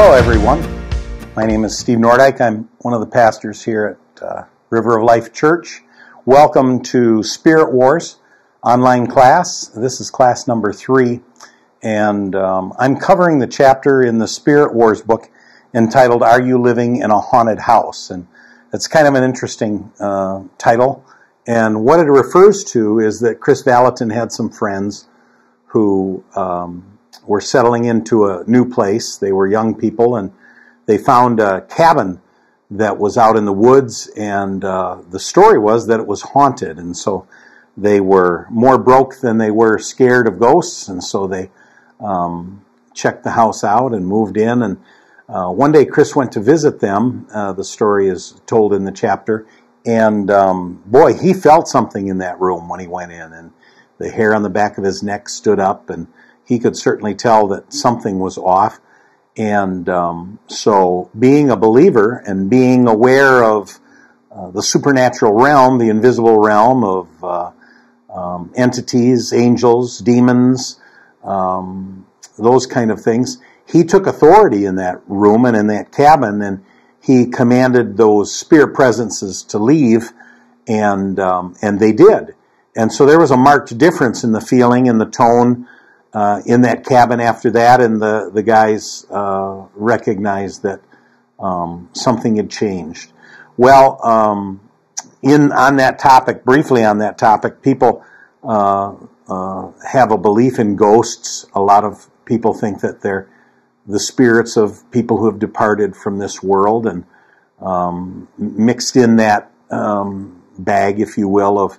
Hello, everyone. My name is Steve Nordyke. I'm one of the pastors here at uh, River of Life Church. Welcome to Spirit Wars online class. This is class number three, and um, I'm covering the chapter in the Spirit Wars book entitled "Are You Living in a Haunted House?" and it's kind of an interesting uh, title. And what it refers to is that Kris Vallotton had some friends who um, were settling into a new place. They were young people and they found a cabin that was out in the woods, and uh, the story was that it was haunted. And so they were more broke than they were scared of ghosts, and so they um, checked the house out and moved in. And uh, one day, Kris went to visit them. Uh, the story is told in the chapter, and um, boy, he felt something in that room when he went in, and the hair on the back of his neck stood up, and he could certainly tell that something was off. And um, so, being a believer and being aware of uh, the supernatural realm, the invisible realm of uh, um, entities, angels, demons, um, those kind of things, he took authority in that room and in that cabin, and he commanded those spirit presences to leave, and um, and they did. And so there was a marked difference in the feeling and the tone uh, in that cabin after that, and the the guys uh, recognized that um, something had changed. Well, um, in on that topic, briefly on that topic, people uh, uh, have a belief in ghosts. A lot of people think that they're the spirits of people who have departed from this world, and um, mixed in that um, bag, if you will, of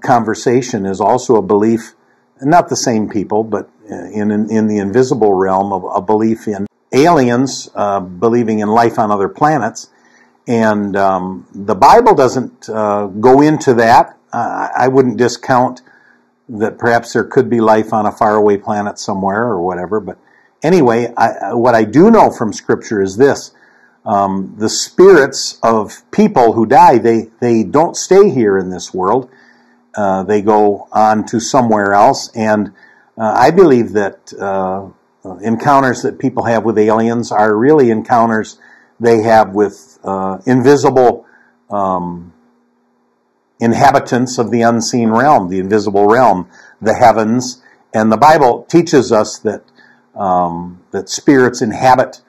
conversation is also a belief not the same people, but in, in, in the invisible realm of a belief in aliens, uh, believing in life on other planets. And um, the Bible doesn't uh, go into that. Uh, I wouldn't discount that perhaps there could be life on a faraway planet somewhere or whatever. But anyway, I, what I do know from Scripture is this. Um, the spirits of people who die, they, they don't stay here in this world uh, they go on to somewhere else. And uh, I believe that uh, encounters that people have with aliens are really encounters they have with uh, invisible um, inhabitants of the unseen realm, the invisible realm, the heavens. And the Bible teaches us that um, that spirits inhabit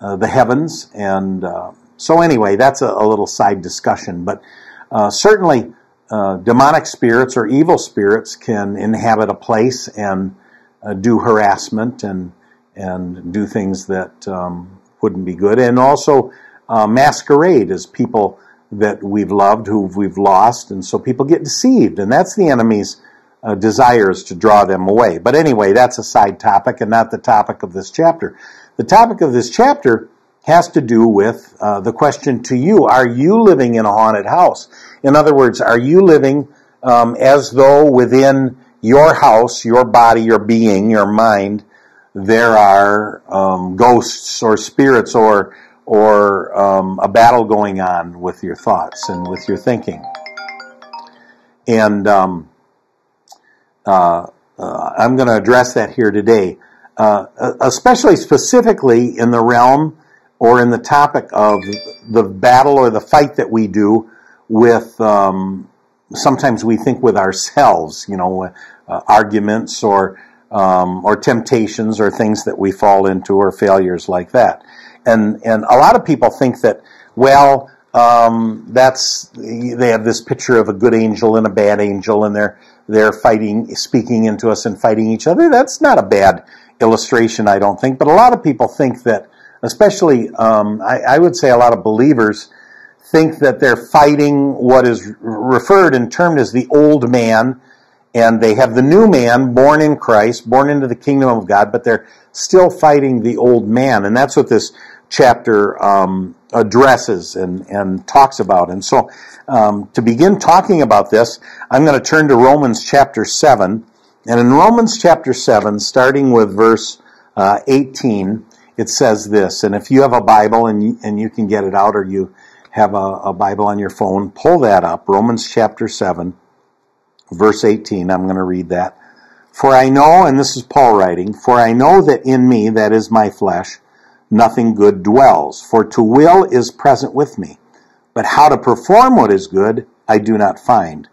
uh, the heavens. And so, anyway, that's a, a, little side discussion. But certainly, uh, demonic spirits or evil spirits can inhabit a place and uh, do harassment and and do things that um, wouldn't be good, and also uh, masquerade as people that we've loved, who we've lost, and so people get deceived, and that's the enemy's uh, desires to draw them away. But anyway, that's a side topic and not the topic of this chapter. The topic of this chapter has to do with uh, the question to you Are you living in a haunted house? In other words, are you living um, as though within your house, your body, your being, your mind, there are um, ghosts or spirits or or um, a battle going on with your thoughts and with your thinking. And um, uh, uh, I'm going to address that here today, uh, especially specifically in the realm or in the topic of the battle or the fight that we do with um, sometimes we think with ourselves, you know, uh, arguments or um, or temptations or things that we fall into or failures like that. And and a lot of people think that well, um, that's they have this picture of a good angel and a bad angel, and they're they're fighting, speaking into us and fighting each other. That's not a bad illustration, I don't think. But a lot of people think that especially, um, I, I, would say a lot of believers think that they're fighting what is referred and termed as the old man, and they have the new man born in Christ, born into the kingdom of God, but they're still fighting the old man, and that's what this chapter um, addresses and, and talks about. And so, um, to begin talking about this, I'm going to turn to Romans chapter 7. And in Romans chapter 7, starting with verse uh, 18, it says this. And if you have a Bible and you, and you can get it out or you have a, a Bible on your phone, pull that up. Romans chapter 7, verse 18. I'm going to read that. For I know, and this is Paul writing, for I know that in me, that is my flesh, nothing good dwells. For to will is present with me, but how to perform what is good I do not find.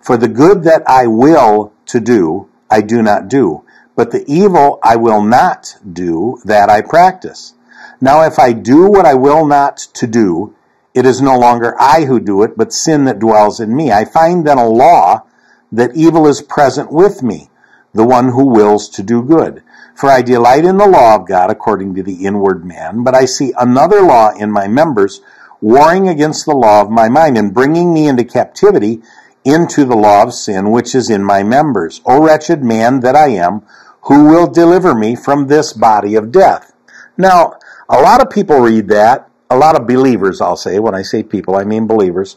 For the good that I will to do, I do not do, but the evil I will not do, that I practice. Now if I do what I will not to do, it is no longer I who do it, but sin that dwells in me. I find then a law that evil is present with me, the one who wills to do good. For I delight in the law of God according to the inward man, but I see another law in my members, warring against the law of my mind and bringing me into captivity into the law of sin which is in my members. O wretched man that I am, who will deliver me from this body of death? Now, a lot of people read that, a lot of believers, I'll say, when I say people, I mean believers.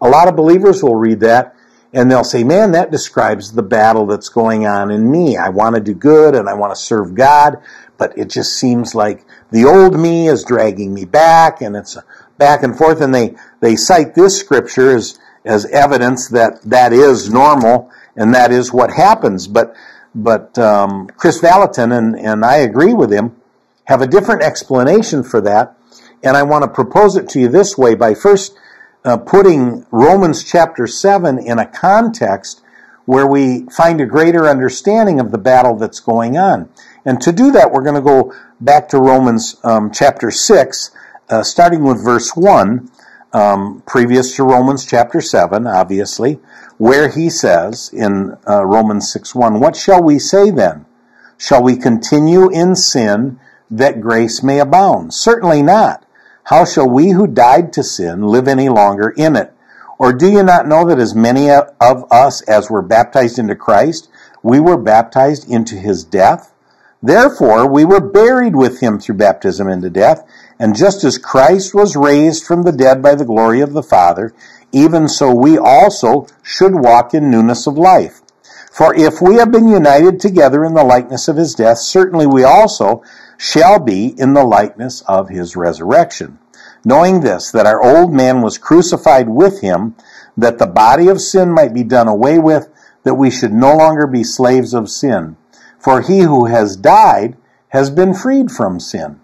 A lot of believers will read that and they'll say, man, that describes the battle that's going on in me. I want to do good and I want to serve God, but it just seems like the old me is dragging me back and it's back and forth. And they, they cite this scripture as, as evidence that that is normal and that is what happens. But, but, um, Kris Vallotton, and, and I agree with him, have a different explanation for that. And I want to propose it to you this way by first uh, putting Romans chapter 7 in a context where we find a greater understanding of the battle that's going on. And to do that, we're going to go back to Romans um, chapter 6, uh, starting with verse 1, um, previous to Romans chapter 7, obviously, where he says in uh, Romans 6 1, What shall we say then? Shall we continue in sin that grace may abound? Certainly not. How shall we who died to sin live any longer in it? Or do you not know that as many of us as were baptized into Christ, we were baptized into his death? Therefore, we were buried with him through baptism into death, and just as Christ was raised from the dead by the glory of the Father, even so we also should walk in newness of life. For if we have been united together in the likeness of his death, certainly we also shall be in the likeness of his resurrection. Knowing this, that our old man was crucified with him, that the body of sin might be done away with, that we should no longer be slaves of sin. For he who has died has been freed from sin.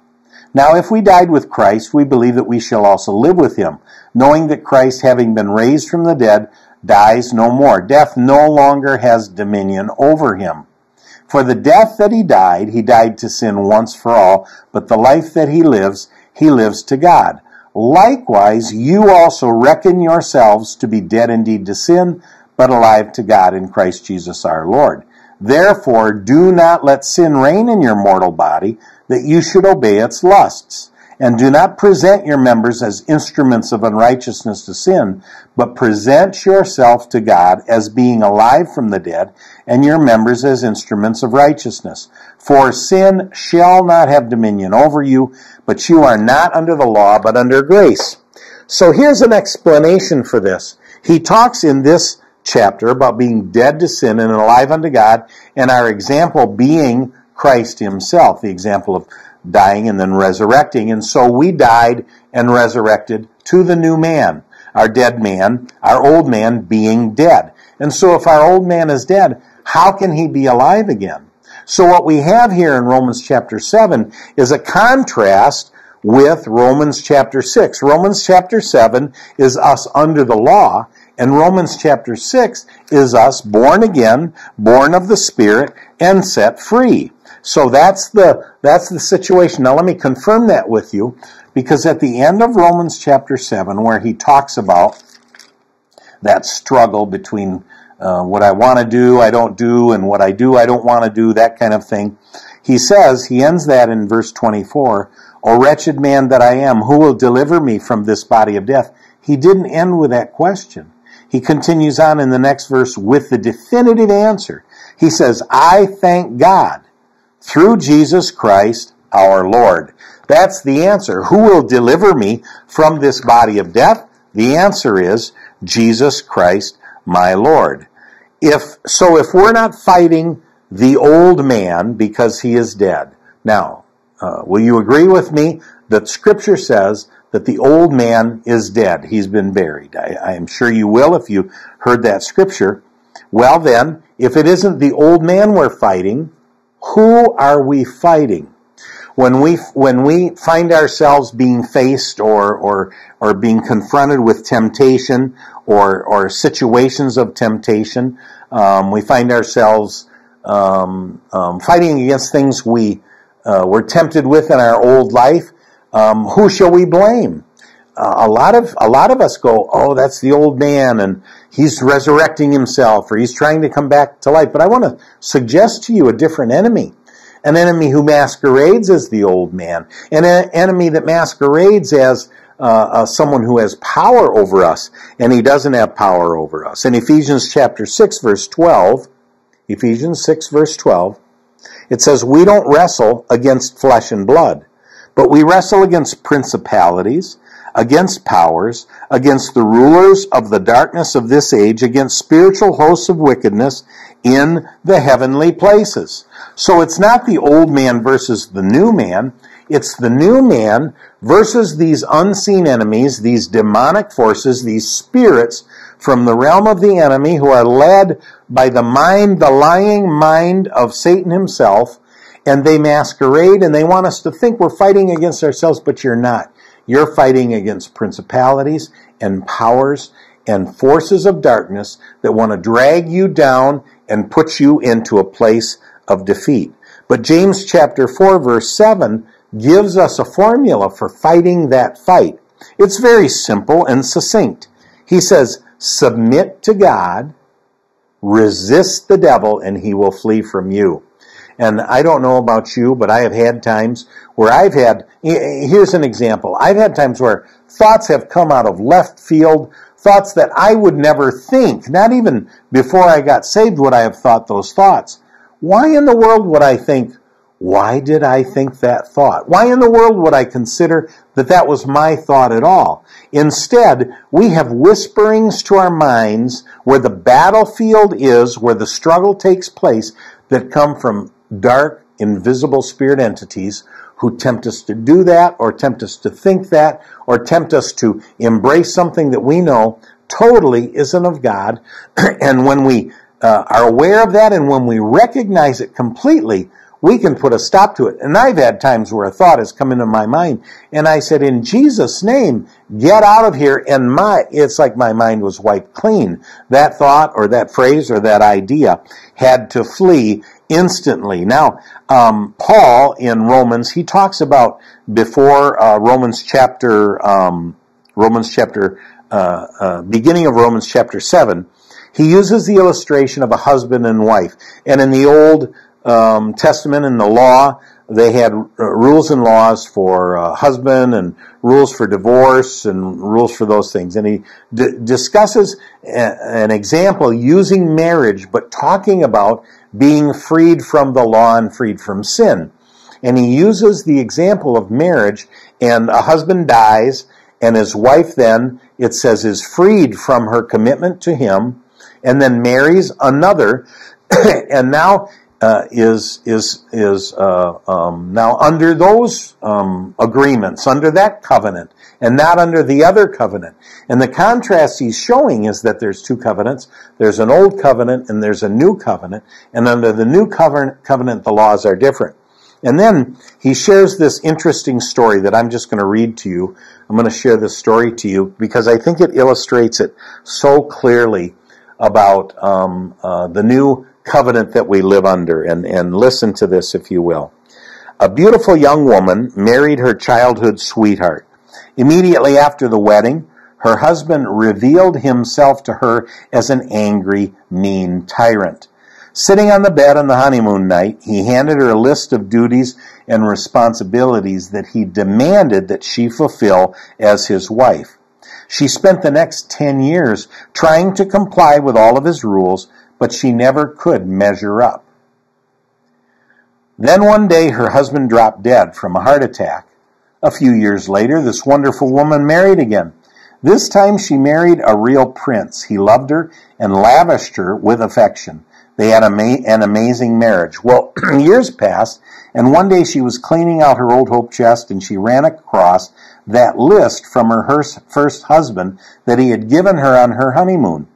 Now, if we died with Christ, we believe that we shall also live with him, knowing that Christ, having been raised from the dead, dies no more. Death no longer has dominion over him. For the death that he died, he died to sin once for all, but the life that he lives, he lives to God. Likewise, you also reckon yourselves to be dead indeed to sin, but alive to God in Christ Jesus our Lord. Therefore, do not let sin reign in your mortal body, that you should obey its lusts. And do not present your members as instruments of unrighteousness to sin, but present yourself to God as being alive from the dead, and your members as instruments of righteousness. For sin shall not have dominion over you, but you are not under the law, but under grace. So here's an explanation for this. He talks in this chapter about being dead to sin and alive unto God, and our example being Christ himself, the example of dying and then resurrecting. And so we died and resurrected to the new man, our dead man, our old man being dead. And so if our old man is dead, how can he be alive again? So what we have here in Romans chapter 7 is a contrast with Romans chapter 6. Romans chapter 7 is us under the law, and Romans chapter 6 is us born again, born of the Spirit, and set free. So that's the, that's the situation. Now let me confirm that with you because at the end of Romans chapter 7 where he talks about that struggle between uh, what I want to do, I don't do, and what I do, I don't want to do, that kind of thing. He says, he ends that in verse 24, O wretched man that I am, who will deliver me from this body of death? He didn't end with that question. He continues on in the next verse with the definitive answer. He says, I thank God through Jesus Christ our Lord. That's the answer. Who will deliver me from this body of death? The answer is Jesus Christ my Lord. If, so if we're not fighting the old man because he is dead. Now, uh, will you agree with me that scripture says that the old man is dead? He's been buried. I, I am sure you will if you heard that scripture. Well then, if it isn't the old man we're fighting, who are we fighting? when we when we find ourselves being faced or or or being confronted with temptation or or situations of temptation, um, we find ourselves um, um, fighting against things we uh, were tempted with in our old life. Um, who shall we blame? Uh, a lot of a lot of us go, oh, that's the old man, and he's resurrecting himself, or he's trying to come back to life. But I want to suggest to you a different enemy an enemy who masquerades as the old man, an enemy that masquerades as uh, uh, someone who has power over us, and he doesn't have power over us. In Ephesians chapter 6, verse 12, Ephesians 6, verse 12, it says, We don't wrestle against flesh and blood, but we wrestle against principalities, against powers, against the rulers of the darkness of this age, against spiritual hosts of wickedness in the heavenly places. So it's not the old man versus the new man. It's the new man versus these unseen enemies, these demonic forces, these spirits from the realm of the enemy who are led by the mind, the lying mind of Satan himself, and they masquerade and they want us to think we're fighting against ourselves, but you're not. You're fighting against principalities and powers and forces of darkness that want to drag you down and put you into a place of defeat. But James chapter 4 verse 7 gives us a formula for fighting that fight. It's very simple and succinct. He says, submit to God, resist the devil, and he will flee from you. And I don't know about you, but I have had times where I've had, here's an example. I've had times where thoughts have come out of left field, thoughts that I would never think, not even before I got saved would I have thought those thoughts. Why in the world would I think, why did I think that thought? Why in the world would I consider that that was my thought at all? Instead, we have whisperings to our minds where the battlefield is, where the struggle takes place, that come from dark, invisible spirit entities who tempt us to do that, or tempt us to think that, or tempt us to embrace something that we know totally isn't of God. and when we uh, are aware of that and when we recognize it completely, we can put a stop to it. And I've had times where a thought has come into my mind and I said, in Jesus' name, get out of here. And my, it's like my mind was wiped clean. That thought or that phrase or that idea had to flee instantly. Now, um, Paul in Romans, he talks about before uh, Romans chapter, um, Romans chapter, uh, uh, beginning of Romans chapter 7, he uses the illustration of a husband and wife. And in the Old um, Testament, in the law, they had rules and laws for uh, husband and rules for divorce and rules for those things. And he d- discusses a- an example using marriage, but talking about being freed from the law and freed from sin. And he uses the example of marriage and a husband dies and his wife then, it says, is freed from her commitment to him and then marries another and now uh, is is is uh, um, now under those um, agreements, under that covenant, and not under the other covenant. And the contrast he's showing is that there's two covenants. There's an old covenant and there's a new covenant. And under the new covenant, covenant the laws are different. And then he shares this interesting story that I'm just going to read to you. I'm going to share this story to you because I think it illustrates it so clearly about um, uh, the new covenant that we live under. And, and listen to this, if you will. A beautiful young woman married her childhood sweetheart. Immediately after the wedding, her husband revealed himself to her as an angry, mean tyrant. Sitting on the bed on the honeymoon night, he handed her a list of duties and responsibilities that he demanded that she fulfill as his wife. She spent the next 10 years trying to comply with all of his rules, but she never could measure up. Then one day her husband dropped dead from a heart attack. A few years later, this wonderful woman married again. This time she married a real prince. He loved her and lavished her with affection. They had an amazing marriage. Well, years passed, and one day she was cleaning out her old hope chest and she ran across that list from her first husband that he had given her on her honeymoon.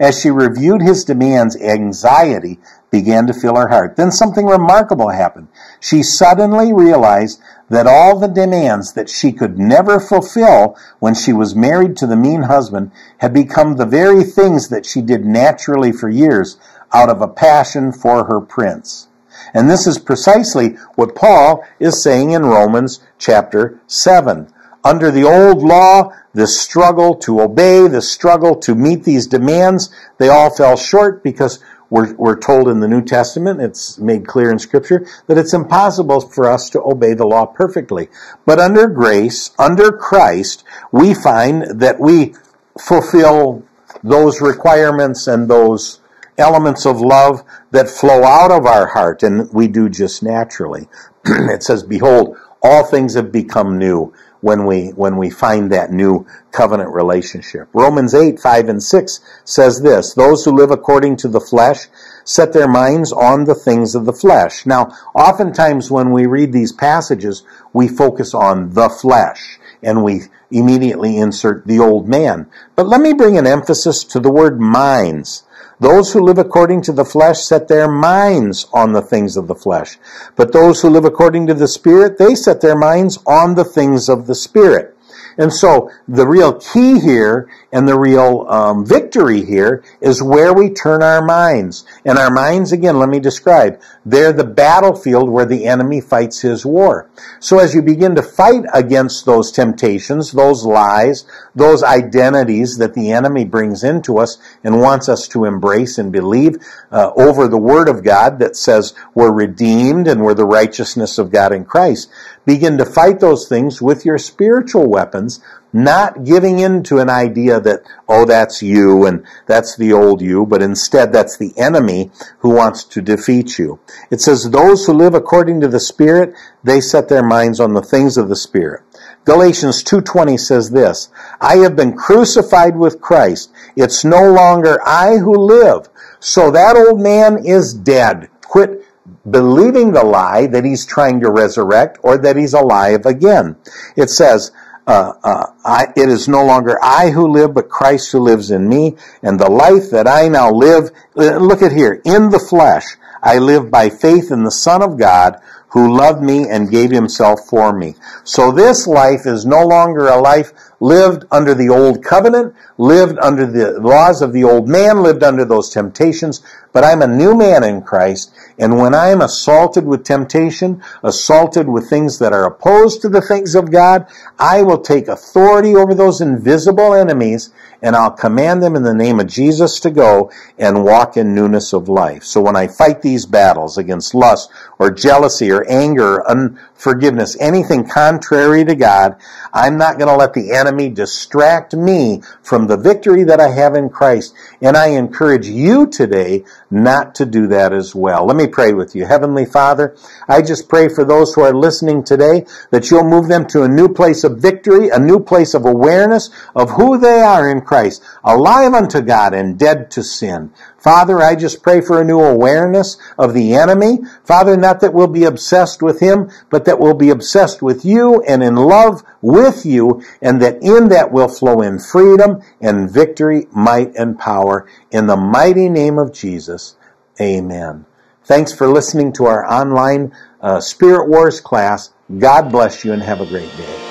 As she reviewed his demands, anxiety began to fill her heart. Then something remarkable happened. She suddenly realized that all the demands that she could never fulfill when she was married to the mean husband had become the very things that she did naturally for years out of a passion for her prince. And this is precisely what Paul is saying in Romans chapter 7. Under the old law, the struggle to obey, the struggle to meet these demands, they all fell short because we're, we're told in the New Testament, it's made clear in Scripture, that it's impossible for us to obey the law perfectly. But under grace, under Christ, we find that we fulfill those requirements and those elements of love that flow out of our heart, and we do just naturally. it says, Behold, all things have become new when we when we find that new covenant relationship. Romans 8, 5 and 6 says this, those who live according to the flesh set their minds on the things of the flesh. Now, oftentimes when we read these passages, we focus on the flesh and we immediately insert the old man. But let me bring an emphasis to the word minds. Those who live according to the flesh set their minds on the things of the flesh. But those who live according to the Spirit, they set their minds on the things of the Spirit. And so the real key here and the real um, victory here is where we turn our minds. And our minds, again, let me describe. They're the battlefield where the enemy fights his war. So as you begin to fight against those temptations, those lies, those identities that the enemy brings into us and wants us to embrace and believe uh, over the Word of God that says we're redeemed and we're the righteousness of God in Christ, begin to fight those things with your spiritual weapons, not giving in to an idea that, oh, that's you and that's the old you, but instead that's the enemy who wants to defeat you. It says, those who live according to the Spirit, they set their minds on the things of the Spirit. Galatians 2.20 says this, I have been crucified with Christ. It's no longer I who live. So that old man is dead. Quit believing the lie that he's trying to resurrect or that he's alive again. It says, uh, uh, I, it is no longer I who live, but Christ who lives in me. And the life that I now live, uh, look at here, in the flesh, I live by faith in the Son of God who loved me and gave himself for me. So this life is no longer a life lived under the old covenant, lived under the laws of the old man, lived under those temptations, but I'm a new man in Christ, and when I'm assaulted with temptation, assaulted with things that are opposed to the things of God, I will take authority over those invisible enemies, and I'll command them in the name of Jesus to go and walk in newness of life. So when I fight these battles against lust or jealousy or anger or unforgiveness, anything contrary to God, I'm not going to let the enemy distract me from the victory that I have in Christ. And I encourage you today not to do that as well. Let pray with you. Heavenly Father, I just pray for those who are listening today that you'll move them to a new place of victory, a new place of awareness of who they are in Christ, alive unto God and dead to sin. Father, I just pray for a new awareness of the enemy. Father, not that we'll be obsessed with him, but that we'll be obsessed with you and in love with you, and that in that will flow in freedom and victory, might and power. In the mighty name of Jesus, amen. Thanks for listening to our online uh, Spirit Wars class. God bless you and have a great day.